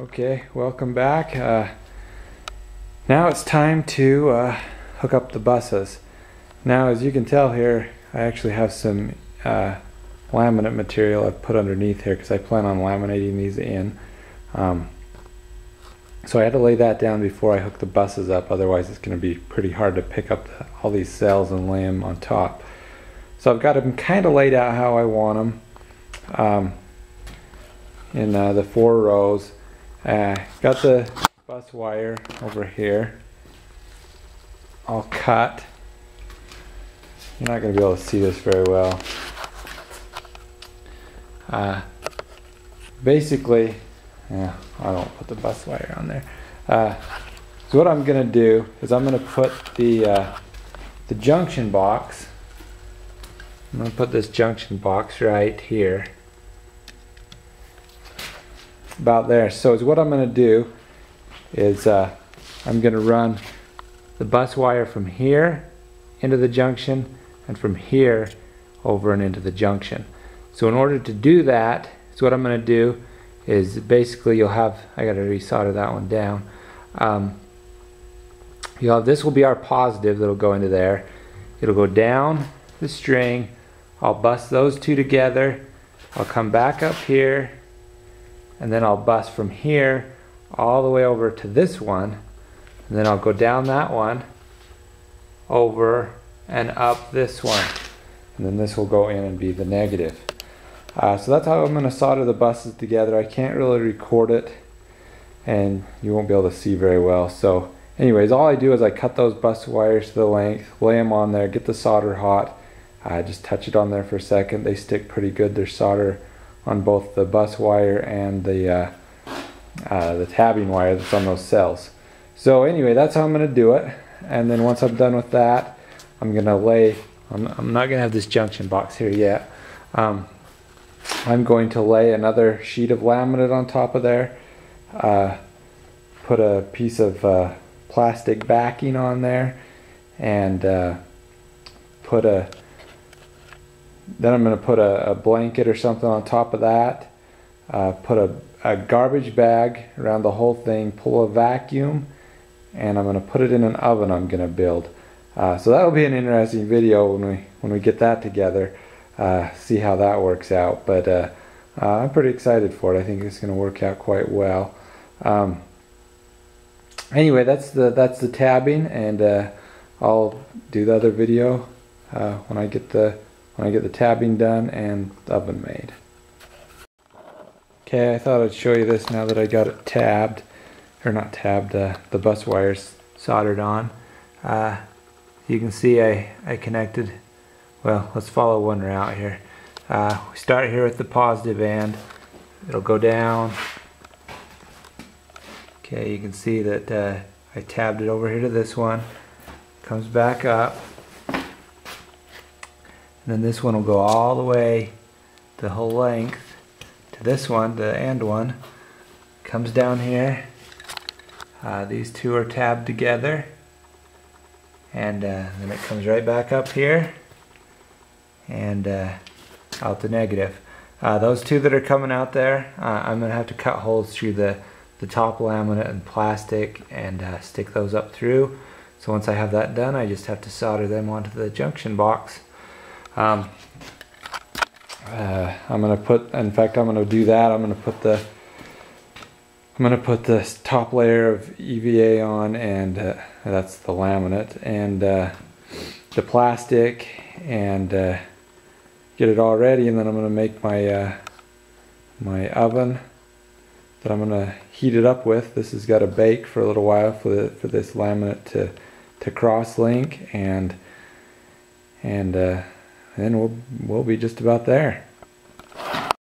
Okay, welcome back. Uh, now it's time to uh, hook up the buses. Now as you can tell here, I actually have some uh, laminate material I've put underneath here because I plan on laminating these in. Um, so I had to lay that down before I hook the buses up, otherwise it's going to be pretty hard to pick up the, all these cells and lay them on top. So I've got them kind of laid out how I want them um, in uh, the four rows. Uh, got the bus wire over here all cut. You're not going to be able to see this very well. Uh, basically, yeah, I don't put the bus wire on there. Uh, so what I'm going to do is I'm going to put the uh, the junction box. I'm going to put this junction box right here about there. So what I'm going to do is uh, I'm going to run the bus wire from here into the junction and from here over and into the junction. So in order to do that, so what I'm going to do is basically you'll have, I got to resolder that one down. Um, you'll have, this will be our positive that'll go into there. It'll go down the string. I'll bust those two together. I'll come back up here and then I'll bust from here all the way over to this one and then I'll go down that one over and up this one and then this will go in and be the negative. Uh, so that's how I'm going to solder the buses together. I can't really record it and you won't be able to see very well. So anyways all I do is I cut those bus wires to the length lay them on there get the solder hot. I uh, just touch it on there for a second. They stick pretty good. They're solder on both the bus wire and the uh, uh, the tabbing wire that's on those cells. So anyway, that's how I'm going to do it. And then once I'm done with that, I'm going to lay, I'm, I'm, not going to have this junction box here yet. Um, I'm going to lay another sheet of laminate on top of there. Uh, put a piece of uh, plastic backing on there and uh, put a then I'm going to put a, a, blanket or something on top of that. Uh, put a, a, garbage bag around the whole thing, pull a vacuum, and I'm going to put it in an oven I'm going to build. Uh, so that'll be an interesting video when we when we get that together. Uh, see how that works out. But uh, uh, I'm pretty excited for it. I think it's going to work out quite well. Um, anyway, that's the that's the tabbing, and uh, I'll do the other video when I get the when I get the tabbing done and the oven made. Okay, I thought I'd show you this now that I got it tabbed, or not tabbed, uh, the bus wires soldered on. Uh, you can see I, I connected, well, let's follow one route here. Uh, we start here with the positive end. It'll go down. Okay, you can see that uh, I tabbed it over here to this one. Comes back up. And then this one will go all the way the whole length to this one, the end one. Comes down here. Uh, these two are tabbed together. And uh, then it comes right back up here and uh, out the negative. Uh, those two that are coming out there, uh, I'm going to have to cut holes through the, the top laminate and plastic and uh, stick those up through. So once I have that done, I just have to solder them onto the junction box. Um, uh, I'm gonna put, in fact, I'm gonna do that. I'm gonna put the, I'm gonna put this top layer of EVA on, and uh, that's the laminate, and uh, the plastic, and uh, get it all ready, and then I'm gonna make my uh, my oven that I'm gonna heat it up with. This has got to bake for a little while for the, for this laminate to to cross link, and and uh, then we'll we'll be just about there.